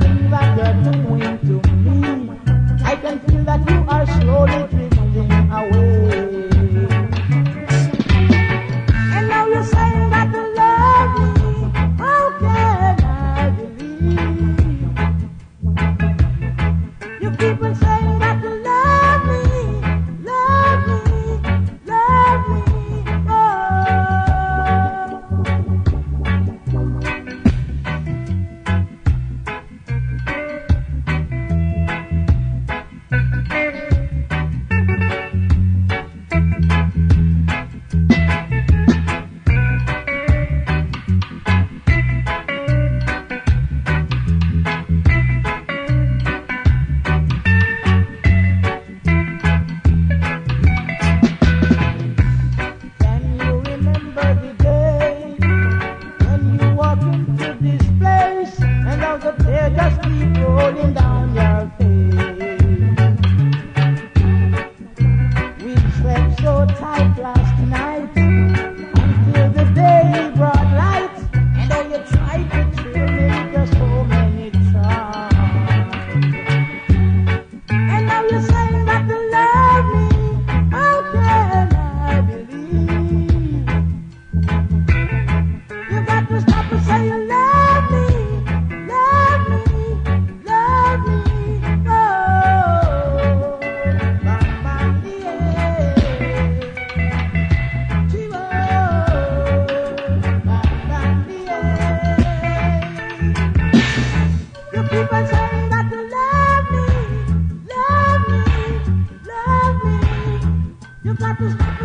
that you're doing to me. I can feel that you are slowly drifting away. rolling down your face. We slept so tight disciples.